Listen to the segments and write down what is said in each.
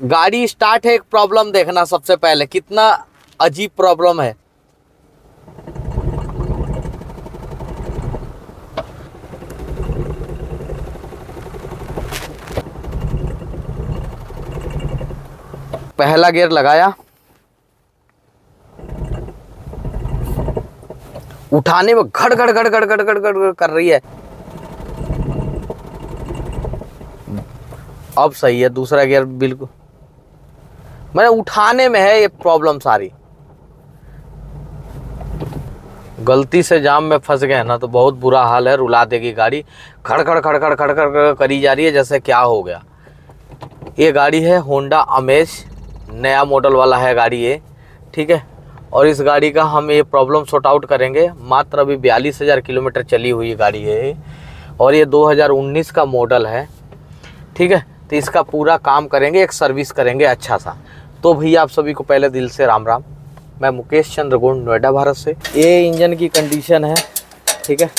गाड़ी स्टार्ट है, एक प्रॉब्लम देखना सबसे पहले। कितना अजीब प्रॉब्लम है। पहला गियर लगाया। उठाने में घड़ घड़ घड़ घड़ घड़ घड़ घड़ कर रही है। अब सही है, दूसरा गियर बिल्कुल। मैंने उठाने में है ये प्रॉब्लम सारी। गलती से जाम में फंस गए ना तो बहुत बुरा हाल है, रुला देगी गाड़ी। खड़ खड़ खड़ खड़ करी जा रही है, जैसे क्या हो गया। ये गाड़ी है होंडा अमेज नया मॉडल वाला है गाड़ी ये, ठीक है? और इस गाड़ी का हम ये प्रॉब्लम सॉर्ट आउट करेंगे। मात्र अभी बयालीस हज़ार किलोमीटर चली हुई गाड़ी है और ये 2019 का मॉडल है, ठीक है? तो इसका पूरा काम करेंगे, एक सर्विस करेंगे अच्छा सा। तो भैया आप सभी को पहले दिल से राम राम। मैं मुकेश चंद्र नोएडा, भारत से। ये इंजन की कंडीशन है, ठीक है?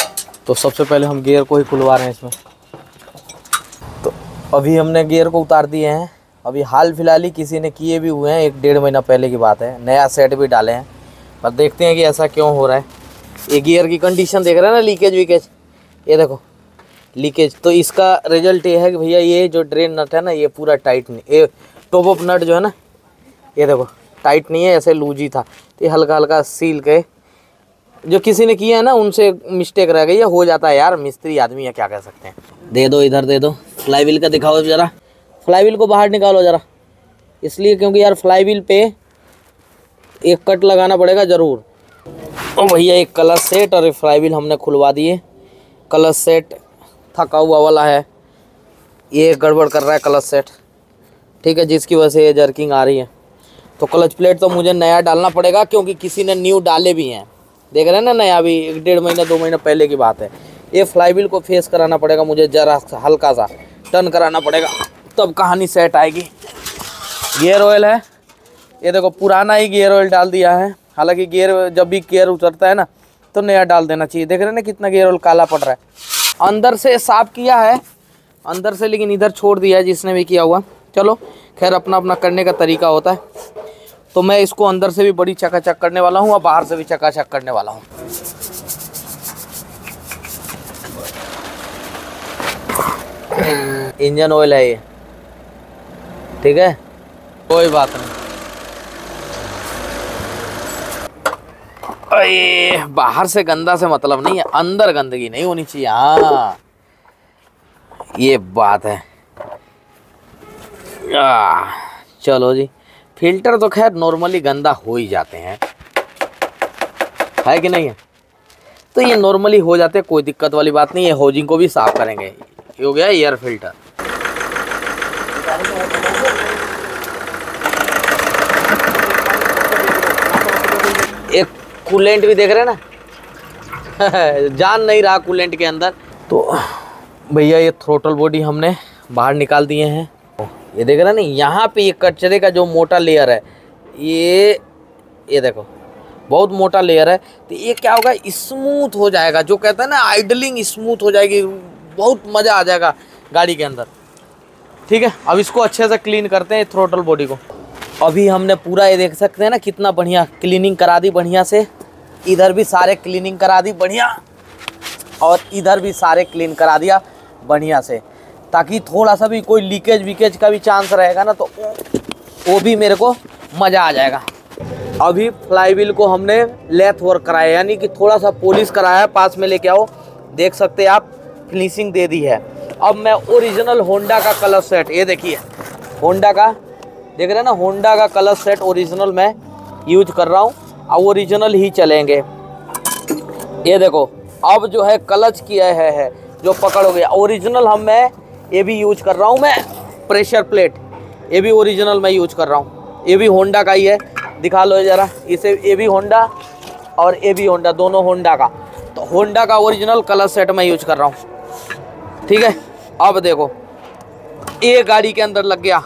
तो सबसे पहले हम गियर को ही खुलवा रहे हैं इसमें। तो अभी हमने गियर को उतार दिए हैं। अभी हाल फ़िलहाल ही किसी ने किए भी हुए हैं, एक डेढ़ महीना पहले की बात है। नया सेट भी डाले हैं। पर देखते हैं कि ऐसा क्यों हो रहा है। ये गियर की कंडीशन देख रहे हैं ना लीकेज वीकेज ये देखो लीकेज तो इसका रिज़ल्ट ये है कि भैया ये जो ड्रेन नट है ना, ये पूरा टाइट नहीं ये टॉप अप नट जो है ना ये देखो टाइट नहीं है, ऐसे लूज ही था। तो ये हल्का हल्का सील के, जो किसी ने किया है ना, उनसे मिस्टेक रह गई है, हो जाता है यार, मिस्त्री आदमी है, क्या कह सकते हैं। दे दो इधर, दे दो। फ्लाई व्हील का दिखाओ ज़रा। फ्लाई व्हील को बाहर निकालो ज़रा। इसलिए क्योंकि यार फ्लाई व्हील पे एक कट लगाना पड़ेगा, ज़रूर। ओ भैया, एक कलर सेट और फ्लाई व्हील हमने खुलवा दिए। कलर सेट थका हुआ वाला है। ये गड़बड़ कर रहा है क्लच सेट ठीक है, जिसकी वजह से ये जर्किंग आ रही है। तो क्लच प्लेट तो मुझे नया डालना पड़ेगा क्योंकि किसी ने न्यू डाले भी हैं। देख रहे हैं ना नया, अभी एक डेढ़ महीना, दो महीना पहले की बात है। ये फ्लाई व्हील को फेस कराना पड़ेगा मुझे जरा हल्का सा। टर्न कराना पड़ेगा। तब कहानी सेट आएगी। गियर ऑयल है। ये देखो, पुराना ही गियर ऑयल डाल दिया है। हालाँकि गियर जब भी गियर उतरता है ना तो नया डाल देना चाहिए। देख रहे हैं ना कितना गियर ऑयल काला पड़ रहा है। अंदर से साफ़ किया है। अंदर से, लेकिन इधर छोड़ दिया है, जिसने भी किया हुआ। चलो, खैर अपना अपना करने का तरीका होता है। तो मैं इसको अंदर से भी बड़ी चकाचक करने वाला हूँ और बाहर से भी चकाचक करने वाला हूँ। इंजन ऑयल है ये। ठीक है? कोई बात नहीं। अये बाहर से गंदा से मतलब नहीं है अंदर गंदगी नहीं होनी चाहिए। हाँ। ये बात है। आ, चलो जी। फ़िल्टर तो खैर नॉर्मली गंदा हो ही जाते हैं। है कि नहीं? है तो ये नॉर्मली हो जाते कोई दिक्कत वाली बात नहीं है होजिंग को भी साफ़ करेंगे। ये हो गया एयर फ़िल्टर एक कूलेंट भी देख रहे हैं ना? जान नहीं रहा कूलेंट के अंदर। तो भैया ये थ्रोटल बॉडी हमने बाहर निकाल दिए हैं। ये देख रहे ना, यहाँ पे ये कचरे का जो मोटा लेयर है, ये ये देखो, बहुत मोटा लेयर है तो ये क्या होगा स्मूथ हो जाएगा, जो कहता है ना आइडलिंग स्मूथ हो जाएगी, बहुत मज़ा आ जाएगा गाड़ी के अंदर। ठीक है, अब इसको अच्छे से क्लीन करते हैं थ्रोटल बॉडी को। अभी हमने पूरा ये देख सकते हैं ना, कितना बढ़िया क्लीनिंग करा दी बढ़िया से। इधर भी सारे क्लीनिंग करा दी बढ़िया, और इधर भी सारे क्लीन करा दिया बढ़िया से। ताकि थोड़ा सा भी कोई लीकेज वीकेज का भी चांस रहेगा ना तो वो भी मेरे को मज़ा आ जाएगा। अभी फ्लाई व्हील को हमने लेथ वर्क कराया यानी कि थोड़ा सा पॉलिश कराया है पास में लेके आओ। देख सकते हैं आप फिनिशिंग दे दी है। अब मैं ओरिजिनल होंडा का कलर सेट ये देखिए। होंडा का देख रहे हैं ना होंडा का कलर सेट ओरिजिनल मैं यूज़ कर रहा हूँ। और ओरिजिनल ही चलेंगे। ये देखो अब जो है क्लच किया है, है जो पकड़ हो गया। ओरिजिनल हम मैं ये भी यूज़ कर रहा हूँ मैं प्रेशर प्लेट ये भी ओरिजिनल मैं यूज़ कर रहा हूँ। ये भी होंडा का ही है। दिखा लो जरा, इसे, ये भी होंडा और ये भी होंडा दोनों होंडा का। तो होंडा का ओरिजिनल कलर सेट मैं यूज़ कर रहा हूँ। ठीक है? अब देखो, ये गाड़ी के अंदर लग गया।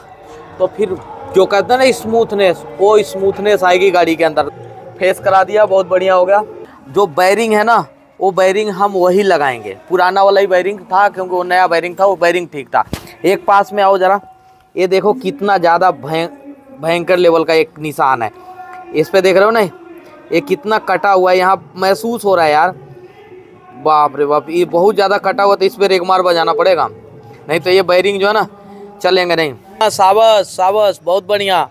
तो फिर जो कहते हैं ना स्मूथनेस वो स्मूथनेस आएगी गाड़ी के अंदर। फेस करा दिया, बहुत बढ़िया हो गया। जो बैरिंग है ना वो बैरिंग हम वही लगाएँगे। पुराना वाला ही बैरिंग था क्योंकि वो नया बैरिंग था वो बैरिंग ठीक था। एक पास में आओ ज़रा। ये देखो कितना ज़्यादा भय भयंकर लेवल का एक निशान है। इस पर देख रहे हो ना? ये कितना कटा हुआ है यहाँ महसूस हो रहा है यार। बाप रे बाप ये बहुत ज़्यादा कटा हुआ तो इस पर एक मार बजाना पड़ेगा। नहीं तो ये बैरिंग जो है ना चलेंगे नहीं। हाँ, साबस साबस बहुत बढ़िया।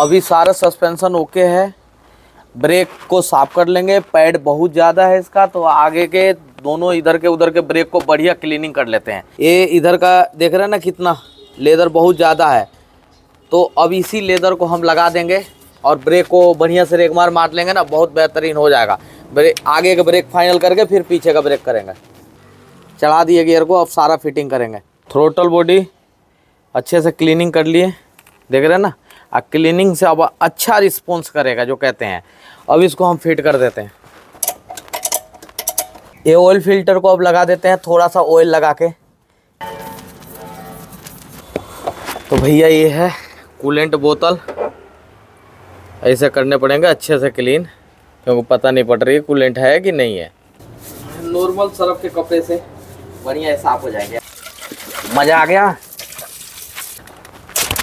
अभी सारा सस्पेंशन ओके है। ब्रेक को साफ़ कर लेंगे। पैड बहुत ज़्यादा है इसका तो आगे के दोनों, इधर के उधर के ब्रेक को बढ़िया क्लीनिंग कर लेते हैं। ये इधर का देख रहे हैं ना कितना? लेदर बहुत ज़्यादा है। तो अब इसी लेदर को हम लगा देंगे और ब्रेक को बढ़िया से एक मार मार लेंगे ना, बहुत बेहतरीन हो जाएगा। ब्रेक आगे का ब्रेक फाइनल करके फिर पीछे का ब्रेक करेंगे। चढ़ा दिए गियर को, अब सारा फिटिंग करेंगे। थ्रोटल बॉडी अच्छे से क्लीनिंग कर लिए। देख रहे हैं ना? और क्लीनिंग से अब अच्छा रिस्पॉन्स करेगा, जो कहते हैं। अब इसको हम फिट कर देते हैं। ये ऑयल फ़िल्टर को अब लगा देते हैं थोड़ा सा ऑयल लगा के। तो भैया ये है कूलेंट बोतल। ऐसे करने पड़ेंगे अच्छे से क्लीन क्योंकि पता नहीं पड़ रही कूलेंट है कि नहीं है। नॉर्मल सरफ के कपड़े से बढ़िया साफ़ हो जाएगा। मज़ा आ गया?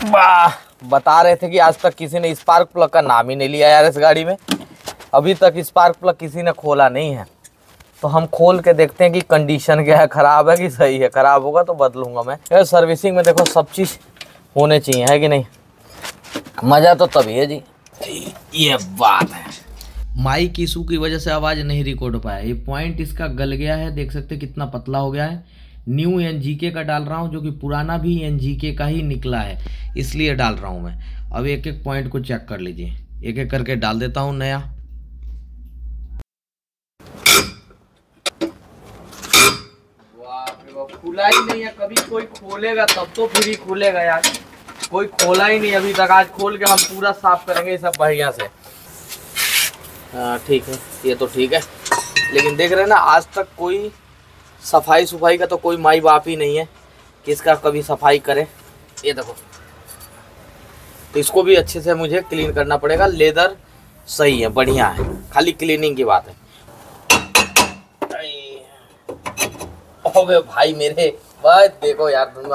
वाह! बता रहे थे कि आज तक किसी ने स्पार्क प्लग का नाम ही नहीं लिया यार इस गाड़ी में। अभी तक स्पार्क प्लग किसी ने खोला नहीं है। तो हम खोल के देखते हैं कि कंडीशन क्या है, ख़राब है कि सही है। ख़राब होगा तो बदलूँगा मैं। यार सर्विसिंग में देखो सब चीज़ होने चाहिए, है कि नहीं? मज़ा तो तभी है जी। ये बात है। माइक इशू की वजह से आवाज़ नहीं रिकॉर्ड हो पाया। ये पॉइंट इसका गल गया है, देख सकते कितना पतला हो गया है। न्यू एन का डाल रहा हूँ, जो कि पुराना भी एन का ही निकला है, इसलिए डाल रहा हूँ मैं। अब एक एक पॉइंट को चेक कर लीजिए। एक एक करके डाल देता हूँ नया। खुला ही नहीं है, कभी कोई खोलेगा तब तो फिर ही खुलेगा यार। कोई खोला ही नहीं अभी तक, आज खोल के हम पूरा साफ़ करेंगे ये सब बढ़िया से। हाँ ठीक है, ये तो ठीक है। लेकिन देख रहे हैं ना, आज तक कोई सफ़ाई सफ़ाई का तो कोई माई बाप ही नहीं है, कि इसका कभी सफ़ाई करे। ये देखो तो इसको भी अच्छे से मुझे क्लीन करना पड़ेगा। लेदर सही है, बढ़िया है। खाली क्लीनिंग की बात है। ओबे भाई मेरे, बस देखो यार तुम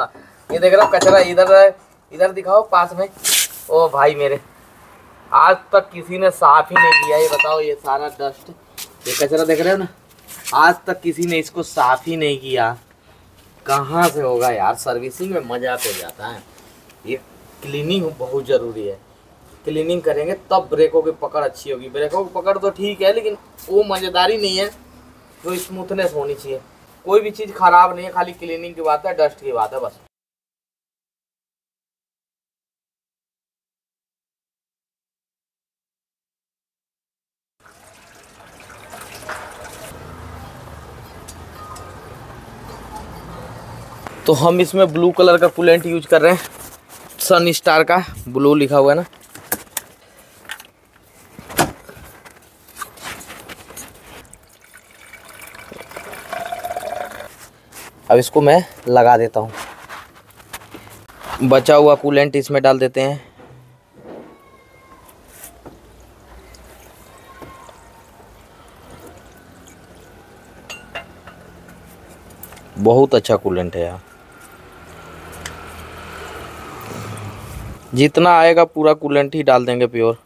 ये देख रहा हूँ, कचरा इधर इधर दिखाओ, पास में। ओ भाई मेरे, आज तक किसी ने साफ़ ही नहीं किया, ये बताओ, ये सारा डस्ट ये कचरा देख रहे हो ना? आज तक किसी ने इसको साफ़ ही नहीं किया। कहाँ से होगा यार? सर्विसिंग में मज़ा तो जाता है। ये क्लीनिंग बहुत ज़रूरी है। क्लीनिंग करेंगे, तब ब्रेकों की पकड़ अच्छी होगी। ब्रेकों की पकड़ तो ठीक है, लेकिन वो मज़ेदारी नहीं है। जो स्मूथनेस होनी चाहिए। कोई भी चीज़ ख़राब नहीं है, खाली क्लीनिंग की बात है डस्ट की बात है, बस। तो हम इसमें ब्लू कलर का कूलेंट यूज़ कर रहे हैं सन स्टार का ब्लू लिखा हुआ है ना? अब इसको मैं लगा देता हूँ। बचा हुआ कूलेंट इसमें डाल देते हैं। बहुत अच्छा कूलेंट है यार। जितना आएगा पूरा कूलेंट ही डाल देंगे प्योर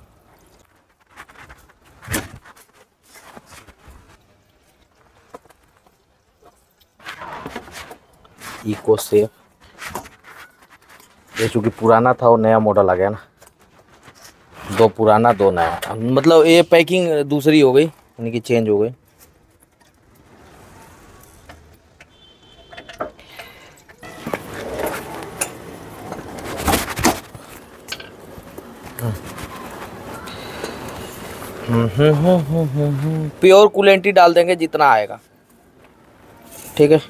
इको सेफ़ ये चूँकि पुराना था वो नया मॉडल आ गया ना। दो पुराना, दो नया। मतलब ये पैकिंग दूसरी हो गई, यानी कि चेंज हो गई। प्योर कूलेंट ही डाल देंगे जितना आएगा। ठीक है?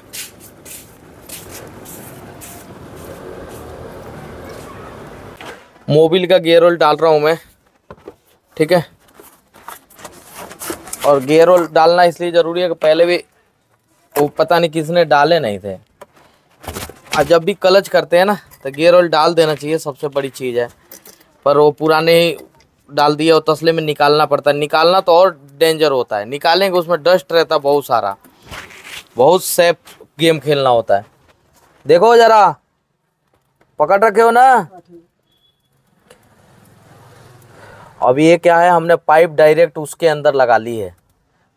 मोबिल का गेयर ऑयल डाल रहा हूँ मैं, ठीक है? और गेयर ऑयल डालना इसलिए ज़रूरी है कि पहले भी वो पता नहीं किसने डाले नहीं थे। और जब भी क्लच करते हैं ना तो गेयर ऑयल डाल देना चाहिए, सबसे बड़ी चीज़ है। पर वो पुराने ही डाल दिया और तसले में निकालना पड़ता है। निकालना तो और डेंजर होता है। निकालेंगे, उसमें डस्ट रहता है बहुत सारा। बहुत सेफ़ गेम खेलना होता है। देखो ज़रा, पकड़ रखे हो ना? अब ये क्या है, हमने पाइप डायरेक्ट उसके अंदर लगा ली है।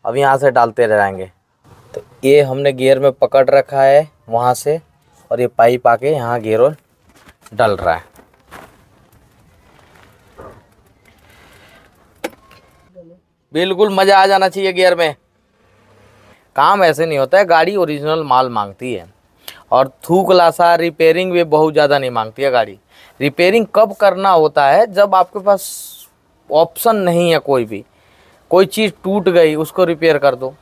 अब यहाँ से डालते रहेंगे। तो ये हमने गियर में पकड़ रखा है वहाँ से, और ये पाइप आके यहाँ गियर डल रहा है। बिल्कुल मज़ा आ जाना चाहिए गियर में। काम ऐसे नहीं होता है, गाड़ी ओरिजिनल माल मांगती है। और थूक लासा रिपेयरिंग भी बहुत ज़्यादा नहीं मांगती है गाड़ी। रिपेयरिंग कब करना होता है, जब आपके पास ऑप्शन नहीं है कोई भी। कोई चीज़ टूट गई, उसको रिपेयर कर दो।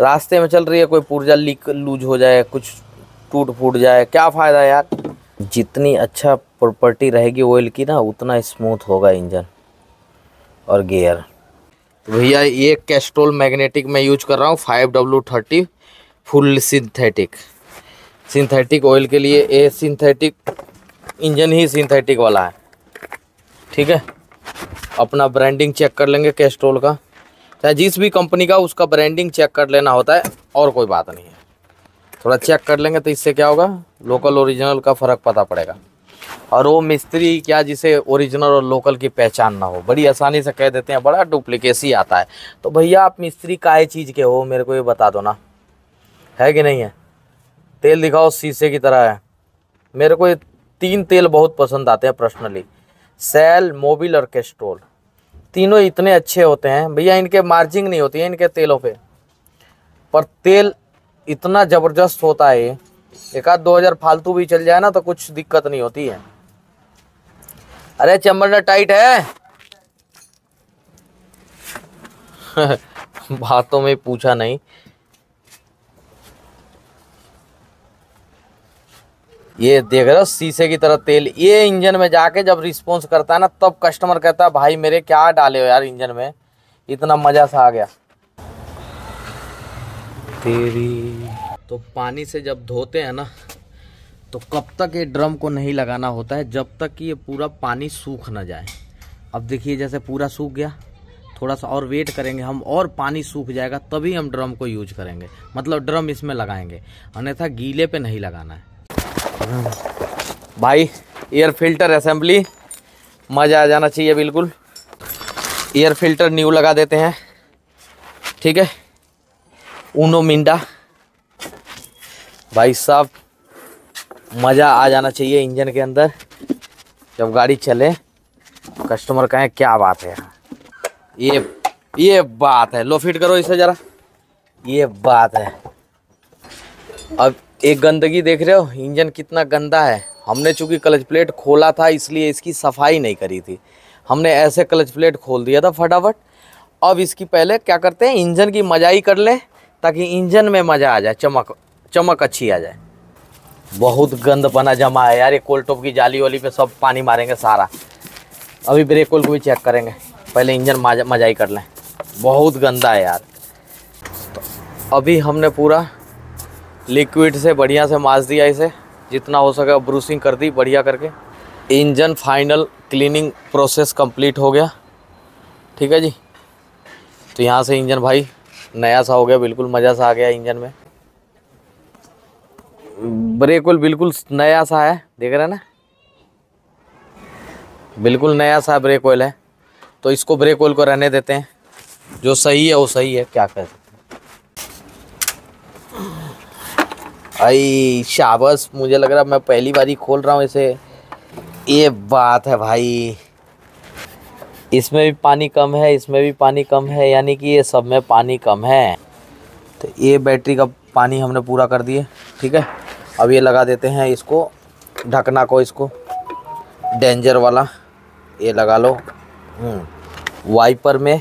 रास्ते में चल रही है, कोई पुर्जा लीक लूज हो जाए, कुछ टूट फूट जाए, क्या फ़ायदा यार? जितनी अच्छा प्रॉपर्टी रहेगी ऑयल की ना, उतना स्मूथ होगा इंजन और गियर भैया, ये कैस्ट्रोल मैग्नेटिक मैं यूज़ कर रहा हूँ five W thirty full synthetic synthetic oil के लिए, ये सिंथेटिक इंजन ही सिंथेटिक वाला है। ठीक है? अपना ब्रांडिंग चेक कर लेंगे कैस्ट्रोल का। चाहे जिस भी कंपनी का, उसका ब्रांडिंग चेक कर लेना होता है, और कोई बात नहीं है। थोड़ा चेक कर लेंगे तो इससे क्या होगा? लोकल ओरिजिनल का फ़र्क पता पड़ेगा। और वो मिस्त्री क्या जिसे ओरिजिनल और लोकल की पहचान ना हो, बड़ी आसानी से कह देते हैं, बड़ा डुप्लीकेसी आता है। तो भैया, आप मिस्त्री काय चीज़ के हो, मेरे को ये बता दो ना। है कि नहीं है? तेल दिखाओ, शीशे की तरह है। मेरे को ये तीन तेल बहुत पसंद आते हैं पर्सनली सेल, मोबिल और कैस्ट्रोल। तीनों इतने अच्छे होते हैं। भैया, इनके मार्जिंग नहीं होती है इनके तेलों पे। पर तेल इतना ज़बरदस्त होता है, एक आध दो हज़ार फालतू भी चल जाए ना तो कुछ दिक्कत नहीं होती है। अरे चैम्बर टाइट है। बातों में पूछा नहीं। ये देख रहे हो, शीशे की तरह तेल। ये इंजन में जाके जब रिस्पॉन्स करता है ना, तब कस्टमर कहता है, भाई मेरे क्या डाले हो यार इंजन में? इतना मज़ा सा आ गया। तेरी तो पानी से जब धोते हैं ना तो कब तक ये ड्रम को नहीं लगाना होता है? जब तक कि ये पूरा पानी सूख ना जाए। अब देखिए, जैसे पूरा सूख गया, थोड़ा सा और वेट करेंगे हम, और पानी सूख जाएगा, तभी हम ड्रम को यूज़ करेंगे। मतलब ड्रम इसमें लगाएँगे। अन्यथा गीले पे नहीं लगाना है। भाई एयर फ़िल्टर असेंबली मज़ा आ जाना चाहिए बिल्कुल। एयर फ़िल्टर न्यू लगा देते हैं। ठीक है? ऊनो मिंडा भाई साहब, मज़ा आ जाना चाहिए इंजन के अंदर। जब गाड़ी चले कस्टमर कहें, क्या बात है ये ये बात है। लो फिट करो इसे ज़रा। ये बात है। अब एक गंदगी देख रहे हो? इंजन कितना गंदा है। हमने चूँकि क्लच प्लेट खोला था, इसलिए इसकी सफ़ाई नहीं करी थी। हमने ऐसे क्लच प्लेट खोल दिया था फटाफट। अब इसकी पहले क्या करते हैं? इंजन की मजाई कर लें, ताकि इंजन में मज़ा आ जाए, चमक चमक अच्छी आ जाए। बहुत गंद पना जमा है यार, ये कोल्ड टॉप की जाली वाली पे सब पानी मारेंगे सारा। अभी ब्रेक कोल को भी चेक करेंगे, पहले इंजन मजाई कर लें। बहुत गंदा है यार। तो अभी हमने पूरा लिक्विड से बढ़िया से माज दिया इसे, जितना हो सके ब्रूसिंग कर दी बढ़िया करके। Engine final cleaning process complete हो गया। ठीक है जी? तो यहाँ से इंजन भाई, नया सा हो गया, बिल्कुल मज़ा सा आ गया इंजन में। ब्रेक ऑयल बिल्कुल नया सा है, देख रहे हैं ना? बिल्कुल नया सा ब्रेक ऑयल है। तो इसको ब्रेक ऑयल को रहने देते हैं। जो सही है, वो सही है, क्या कहते सकते आई शाबस मुझे लग रहा मैं पहली बार ही खोल रहा हूँ इसे। ये बात है भाई। इसमें भी पानी कम है, इसमें भी पानी कम है, यानी कि ये सब में पानी कम है। तो ये बैटरी का पानी हमने पूरा कर दिए, ठीक है? अब ये लगा देते हैं इसको, ढकना को इसको। डेंजर वाला, ये लगा लो। वाइपर हम्म। में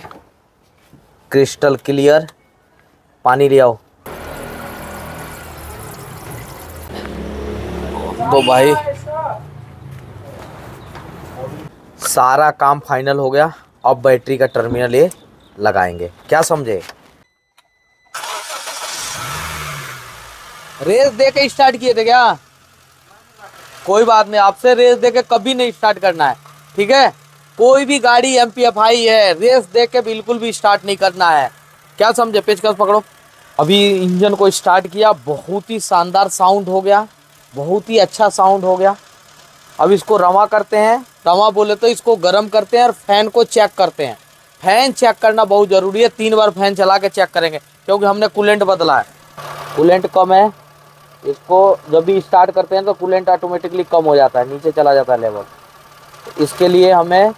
क्रिस्टल क्लियर। पानी ले आओ। तो भाई। सारा काम फाइनल हो गया। अब बैटरी का टर्मिनल ये लगाएँगे। क्या समझे? रेस दे के स्टार्ट किए थे क्या? कोई बात नहीं, आपसे रेस दे के कभी नहीं स्टार्ट करना है। ठीक है? कोई भी गाड़ी एम पी एफ़ आई है रेस दे के बिल्कुल भी स्टार्ट नहीं करना है। क्या समझे? पेचकस पकड़ो। अभी इंजन को स्टार्ट किया, बहुत ही शानदार साउंड हो गया। बहुत ही अच्छा साउंड हो गया। अब इसको रवा करते हैं। रवा बोले तो इसको गर्म करते हैं और फ़ैन को चेक करते हैं। फ़ैन चेक करना बहुत ज़रूरी है। तीन बार फ़ैन चला के चेक करेंगे क्योंकि हमने कूलेंट बदला है। कूलेंट कम है। इसको जब भी स्टार्ट करते हैं तो कूलेंट ऑटोमेटिकली कम हो जाता है नीचे चला जाता है लेवल इसके लिए हमें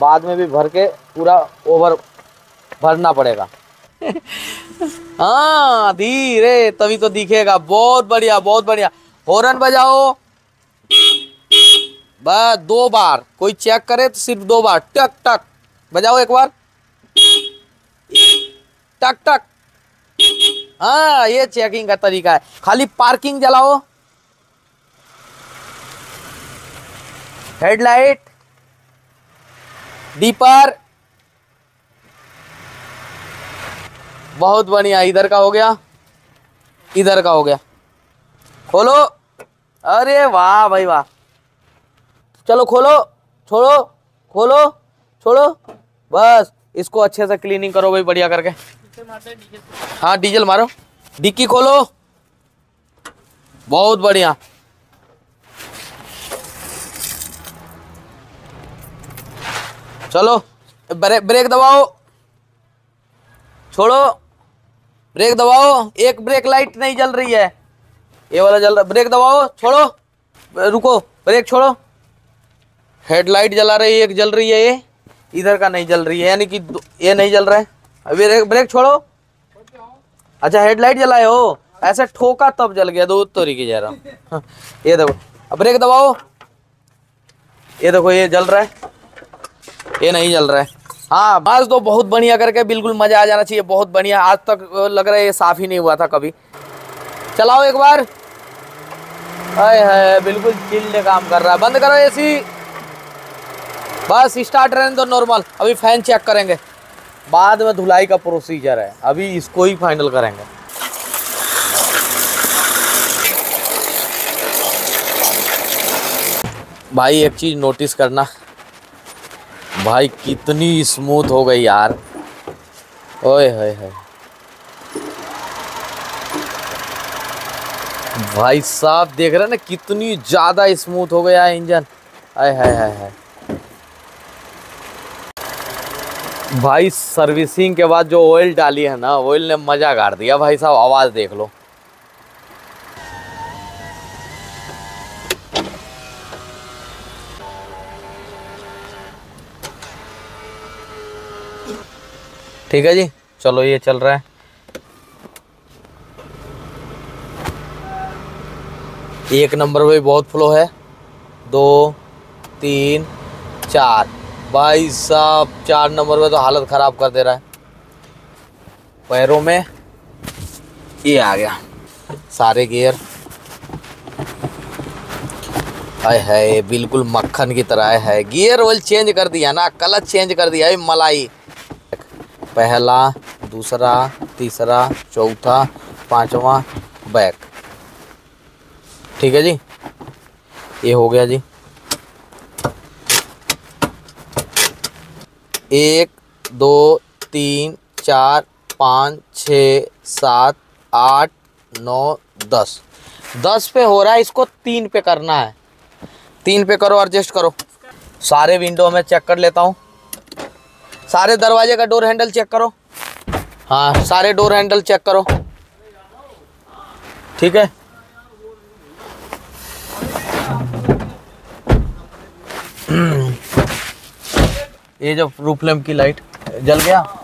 बाद में भी भर के पूरा ओवर भरना पड़ेगा। हाँ धीरे तभी तो दिखेगा। बहुत बढ़िया बहुत बढ़िया। हॉर्न बजाओ। बस दो बार। कोई चेक करे तो सिर्फ़ दो बार। टक टक। बजाओ एक बार। टक टक। हाँ ये चेकिंग का तरीका है। खाली पार्किंग जलाओ। हेडलाइट डीपर बहुत बढ़िया। इधर का हो गया। इधर का हो गया। खोलो। अरे वाह भाई वाह। चलो खोलो, छोड़ो खोलो, छोड़ो। बस, इसको अच्छे से क्लीनिंग करो भाई बढ़िया करके। हाँ डीजल मारो। डिक्की खोलो। बहुत बढ़िया। चलो ब्रेक ब्रेक दबाओ। छोड़ो। ब्रेक दबाओ। एक ब्रेक लाइट नहीं जल रही है। ये वाला जल रहा ब्रेक दबाओ, छोड़ो, रुको ब्रेक छोड़ो। हेडलाइट जला रही है, एक जल रही है ये। इधर का नहीं जल रही है, यानी कि ये नहीं जल रहा है। अभी ब्रेक छोड़ो। अच्छा हेडलाइट जलाए हो, ऐसे ठोका तब जल गया दो तोरी की जा रहा हूँ। ये देखो ब्रेक दबाओ। ये देखो, ये जल रहा है। ये नहीं जल रहा है। हाँ बस तो बहुत बढ़िया करके बिल्कुल मज़ा आ जाना चाहिए, बहुत बढ़िया। आज तक लग रहा है ये साफ़ ही नहीं हुआ था कभी। चलाओ एक बार। हाय हाय, बिल्कुल चिल्ड काम कर रहा है। बंद करो एसी। बस स्टार्ट रहने दो नॉर्मल अभी फ़ैन चेक करेंगे। बाद में धुलाई का प्रोसीजर है। अभी इसको ही फाइनल करेंगे। भाई, एक चीज़ नोटिस करना। भाई, कितनी स्मूथ हो गई यार। ओए होए होए भाई साहब, देख रहे ना, कितनी ज़्यादा स्मूथ हो गया है इंजन आय हाय हाय हाय भाई सर्विसिंग के बाद जो ऑयल डाली है ना ऑयल ने मज़ा गाड़ दिया। भाई साहब, आवाज़ देख लो। ठीक है जी, चलो ये चल रहा है। एक नंबर पे बहुत फ्लो है। दो, तीन, चार। भाई साहब, चार नंबर पे तो हालत ख़राब कर दे रहा है। पैरों में ये आ गया। सारे गियर हाय हाय, बिल्कुल मक्खन की तरह है गियर ऑयल चेंज कर दिया ना कलच चेंज कर दिया मलाई। पहला, दूसरा, तीसरा, चौथा, पांचवा, बैक। ठीक है जी। ये हो गया जी। एक, दो, तीन, चार, पाँच, छ, सात, आठ, नौ, दस। दस पे हो रहा है, इसको तीन पे करना है। तीन पे करो एडजस्ट करो। सारे विंडो में चेक कर लेता हूँ। सारे दरवाजे का डोर हैंडल चेक करो। हाँ सारे डोर हैंडल चेक करो। ठीक है? ये जो रूफ लैम्प की लाइट जल गया?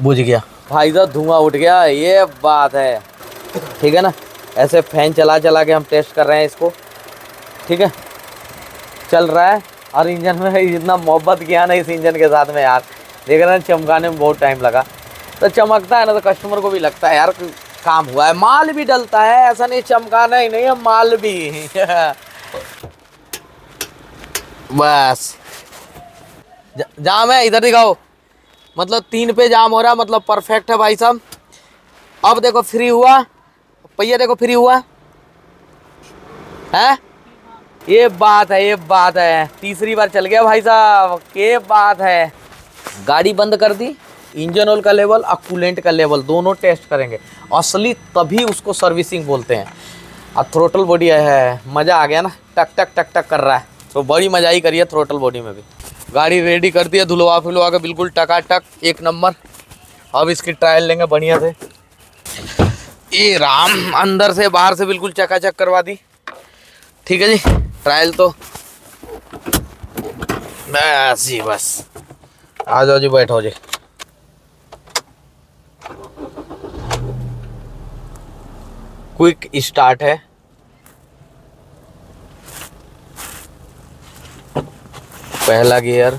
बुझ गया। भाई साहब, धुआँ उठ गया, ये बात है। ठीक है ना? ऐसे फ़ैन चला चला के हम टेस्ट कर रहे हैं इसको। ठीक है? चल रहा है। और इंजन में इतना मोहब्बत किया ना इस इंजन के साथ में यार। देख रहे हैं, चमकाने में बहुत टाइम लगा। तो चमकता है ना तो कस्टमर को भी लगता है, यार, काम हुआ है। माल भी डलता है, ऐसा नहीं, चमकाना ही नहीं है, माल भी। बस। जाम है, इधर दिखाओ। मतलब तीन पे जाम हो रहा मतलब परफेक्ट है भाई साहब। अब देखो फ्री हुआ। पहिया देखो फ्री हुआ। है? ये बात है, ये बात है। तीसरी बार चल गया भाई साहब। ये बात है। गाड़ी बंद कर दी। इंजन ऑयल का लेवल और कूलेंट का लेवल, दोनों टेस्ट करेंगे। असली तभी उसको सर्विसिंग बोलते हैं। अब थ्रोटल बॉडी है, मज़ा आ गया ना। टक टक टक टक कर रहा है। तो बड़ी मज़ा ही करी है थ्रोटल बॉडी में भी। गाड़ी रेडी कर दी है, धुलवा फुलवा के बिल्कुल टकाटक, एक नंबर। अब इसकी ट्रायल लेंगे, बढ़िया से। ये राम, अंदर से बाहर से बिल्कुल चकाचक करवा दी। ठीक है जी ट्रायल तो। बस जी, बस। आ जाओ जी, बैठो जी। क्विक स्टार्ट है। पहला गियर।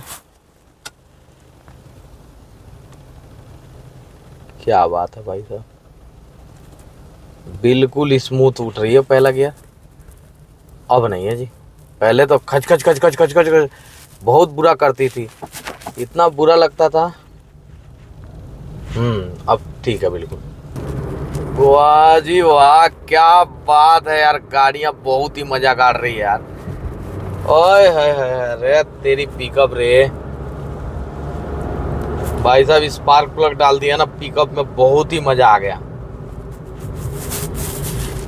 क्या बात है भाई साहब। बिल्कुल स्मूथ उठ रही है पहला गियर। अब नहीं है जी। पहले तो खच खच खच खच खच खच खच। बहुत बुरा करती थी। इतना बुरा लगता था। हम्म अब ठीक है बिल्कुल। वाह जी वाह, क्या बात है यार। गाड़ियाँ बहुत ही मज़ा काट रही है यार। ओए है अरे तेरी पिकअप रे। भाई साहब स्पार्क प्लग डाल दिया ना पिकअप में बहुत ही मज़ा आ गया।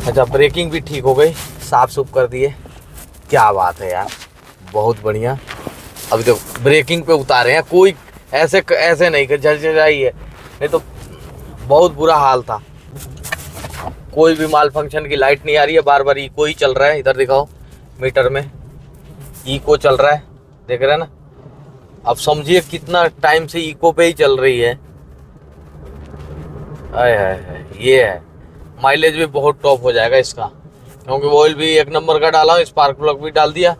अच्छा ब्रेकिंग भी ठीक हो गई, साफ़ सुफ कर दिए। क्या बात है यार, बहुत बढ़िया। अभी तो ब्रेकिंग पे उतारे हैं, कोई ऐसे ऐसे नहीं कि झलझलाई है नहीं तो बहुत बुरा हाल था। कोई भी माल फ़ंक्शन की लाइट नहीं आ रही है बार बार इको ही चल रहा है। इधर दिखाओ मीटर में। इको चल रहा है, देख रहे हैं ना? अब समझिए कितना टाइम से इको पे ही चल रही है। आय हाय ये है। माइलेज भी बहुत टॉप हो जाएगा इसका, क्योंकि ऑयल भी एक नंबर का डाला स्पार्क प्लग भी डाल दिया।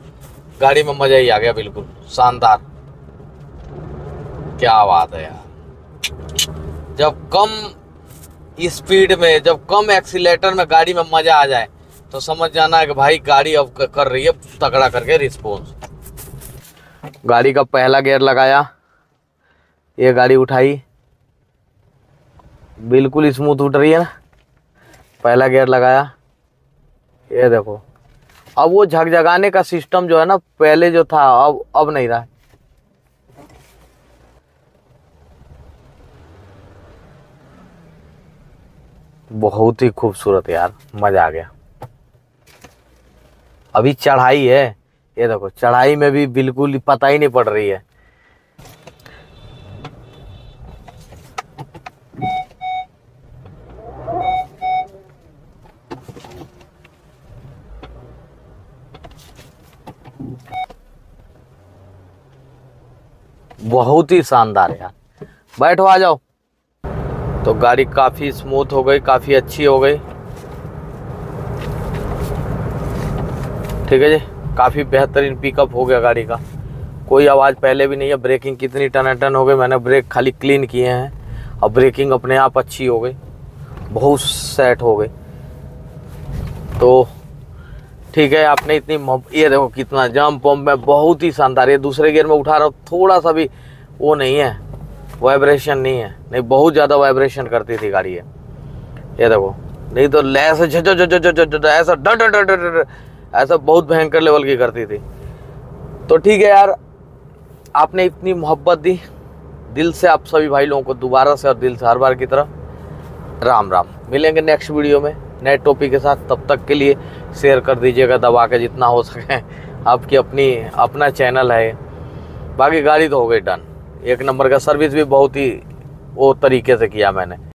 गाड़ी में मज़ा ही आ गया, बिल्कुल। शानदार। क्या बात है यार। जब कम स्पीड में, जब कम एक्सीटर में गाड़ी में मज़ा आ जाए तो समझ जाना है कि भाई गाड़ी अब कर रही है, तगड़ा करके रिस्पॉन्स गाड़ी का पहला गियर लगाया, ये गाड़ी उठाई। बिल्कुल स्मूथ उठ रही है ना, पहला गियर लगाया। ये देखो, अब वो झकझगाने का सिस्टम जो है ना, पहले जो था, अब अब नहीं रहा। बहुत ही खूबसूरत यार, मज़ा आ गया। अभी चढ़ाई है। ये देखो, चढ़ाई में भी बिल्कुल पता ही नहीं पड़ रही है। बहुत ही शानदार यार। बैठो, आ जाओ। तो गाड़ी काफ़ी स्मूथ हो गई, काफ़ी अच्छी हो गई। ठीक है जी? काफ़ी बेहतरीन पिकअप हो गया गाड़ी का। कोई आवाज़ पहले भी नहीं है ब्रेकिंग कितनी टन टन हो गई, मैंने ब्रेक खाली क्लीन किए हैं। और ब्रेकिंग अपने आप अच्छी हो गई, बहुत सेट हो गई। तो ठीक है, आपने इतनी ये देखो कितना जम पम्प में बहुत ही शानदार, ये दूसरे गियर में उठा रहा हूँ, थोड़ा सा भी वो नहीं है वाइब्रेशन नहीं है, नहीं, बहुत ज़्यादा वाइब्रेशन करती थी गाड़ी ये। ये देखो, नहीं तो लैस ऐसा डर डर ऐसा बहुत भयंकर लेवल की करती थी। तो ठीक है यार, आपने इतनी मोहब्बत दी, दिल से आप सभी भाई लोगों को दोबारा से और दिल से हर बार की तरह राम राम। मिलेंगे नेक्स्ट वीडियो में नए टॉपिक के साथ। तब तक के लिए शेयर कर दीजिएगा, दबा के जितना हो सके। आपकी अपनी, अपना चैनल है। बाकी गाड़ी तो हो गई डन एक नंबर का सर्विस भी बहुत ही वो तरीके से किया मैंने।